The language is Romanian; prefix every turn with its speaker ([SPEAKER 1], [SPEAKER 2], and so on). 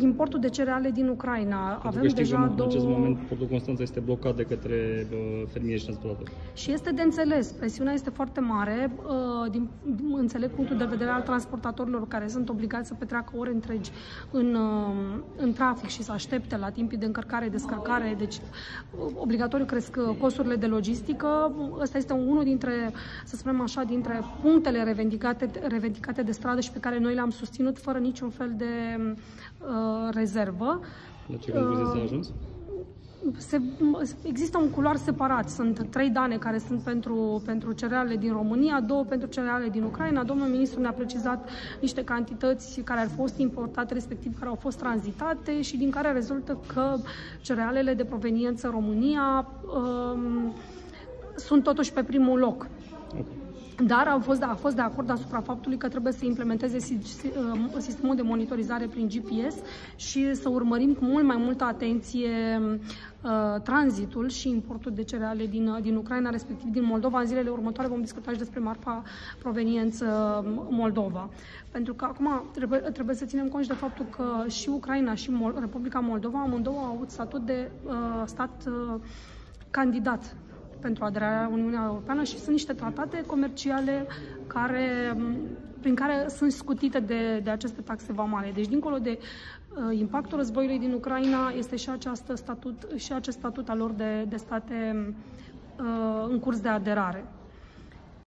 [SPEAKER 1] Importul de cereale din Ucraina.
[SPEAKER 2] Pentru
[SPEAKER 1] Avem
[SPEAKER 2] că știi
[SPEAKER 1] deja
[SPEAKER 2] că în
[SPEAKER 1] două...
[SPEAKER 2] acest moment portul Constanța este blocat de către bă, fermieri și transportatori.
[SPEAKER 1] Și este de înțeles, presiunea este foarte mare, uh, din, din, înțeleg punctul de vedere al transportatorilor care sunt obligați să petreacă ore întregi în, uh, în trafic și să aștepte la timpii de încărcare, descărcare, deci uh, obligatoriu cresc uh, costurile de logistică. Ăsta este unul dintre, să spunem așa, dintre punctele revendicate, revendicate de stradă și pe care noi le-am susținut fără niciun fel de uh, rezervă.
[SPEAKER 2] La ce concluzie s-a ajuns?
[SPEAKER 1] se, există un culoar separat. Sunt trei dane care sunt pentru, pentru cerealele din România, două pentru cerealele din Ucraina. Domnul ministru ne-a precizat niște cantități care au fost importate, respectiv care au fost tranzitate și din care rezultă că cerealele de proveniență România um, sunt totuși pe primul loc.
[SPEAKER 2] Okay.
[SPEAKER 1] Dar a fost, a fost de acord asupra faptului că trebuie să implementeze uh, sistemul de monitorizare prin GPS și să urmărim cu mult mai multă atenție uh, tranzitul și importul de cereale din, uh, din Ucraina, respectiv din Moldova. În zilele următoare vom discuta și despre marfa proveniență Moldova. Pentru că acum trebuie, trebuie să ținem cont și de faptul că și Ucraina și Mol- Republica Moldova amândouă au avut statut de uh, stat uh, candidat pentru aderarea la Uniunea Europeană și sunt niște tratate comerciale care, prin care sunt scutite de, de aceste taxe vamale. Deci, dincolo de uh, impactul războiului din Ucraina, este și, această statut, și acest statut al lor de, de state uh, în curs de aderare.